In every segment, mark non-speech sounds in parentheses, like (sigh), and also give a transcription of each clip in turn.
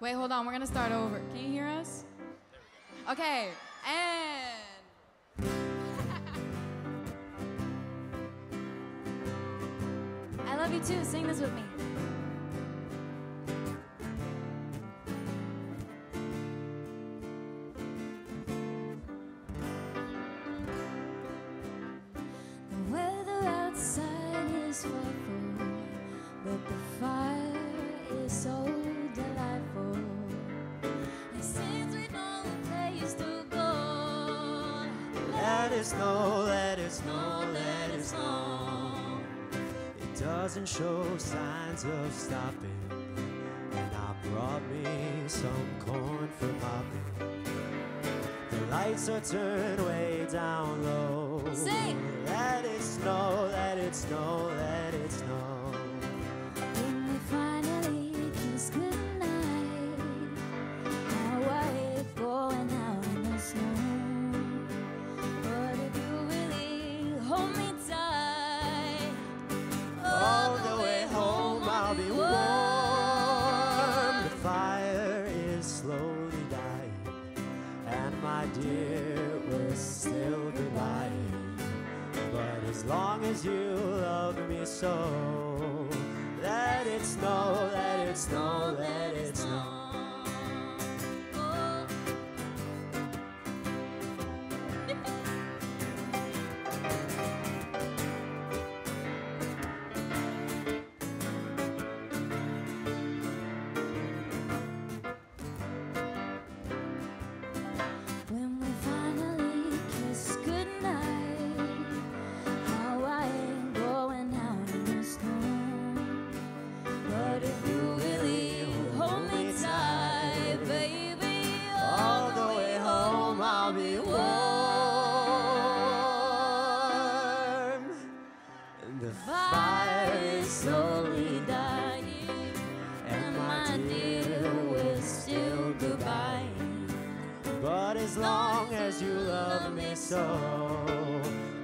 Wait, hold on. We're gonna start over. Can you hear us? Okay, and. (laughs) I love you too. Sing this with me. Is frightful, but the fire is so delightful. And since we know a place to go, Let us know, let us know, let us know. It doesn't show signs of stopping. And I brought me some corn for popping. The lights are turned way down low. Sing. Let it snow, let it snow, my dear, we're still goodbye. But as long as you love me so, let it snow, let it snow, let it snow. As you love me so,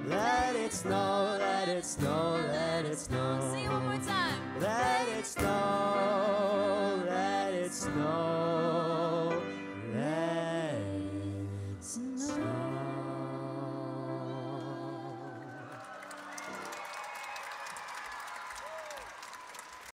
let it snow, let it snow, let it snow. See one more time. Let it snow, let it snow.